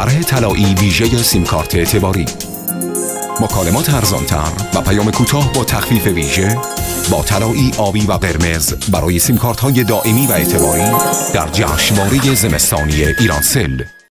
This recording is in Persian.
طرح طلایی ویژه سیم کارت اعتباری. مکالمات ارزانتر و پیام کوتاه با تخفیف ویژه با طلایی آبی و قرمز برای سیم های دائمی و اعتباری در جشنواره زمستانی ایرانسل